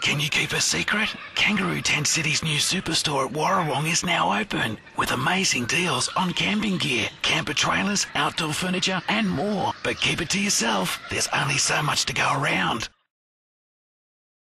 Can you keep a secret? Kangaroo Tent City's new superstore at Warrawong is now open with amazing deals on camping gear, camper trailers, outdoor furniture, and more. But keep it to yourself. There's only so much to go around.